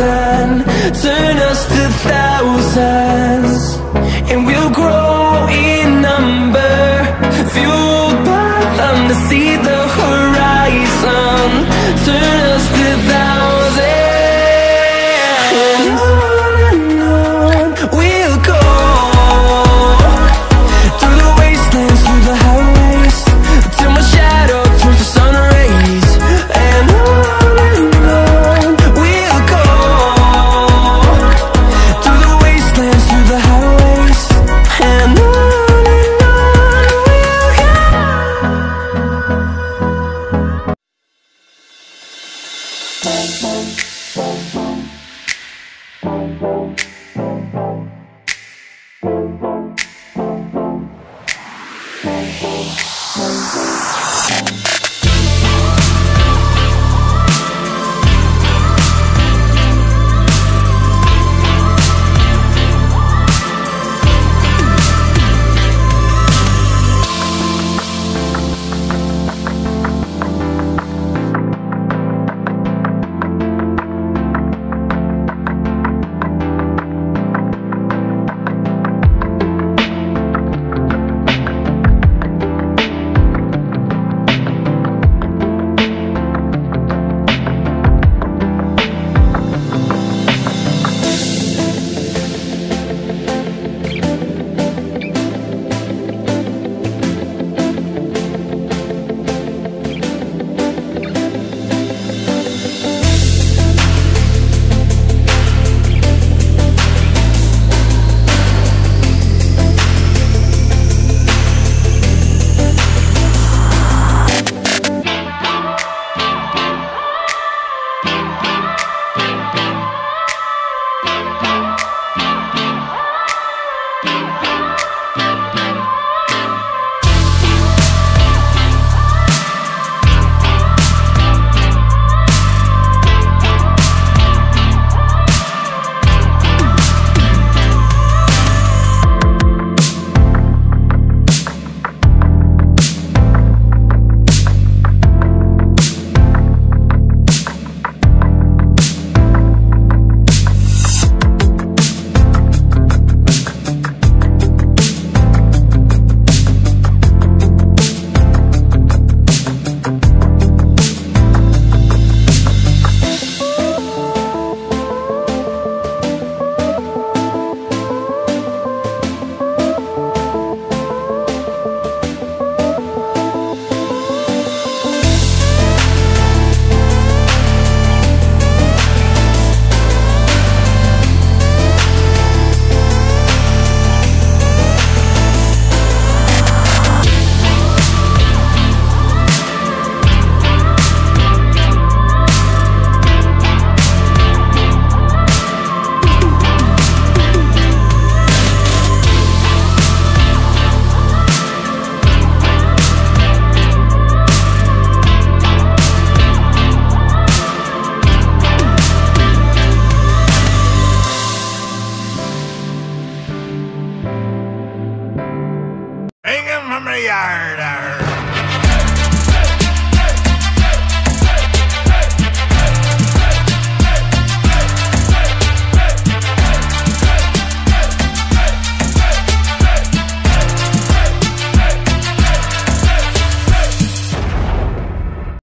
Turn us to thousand yard.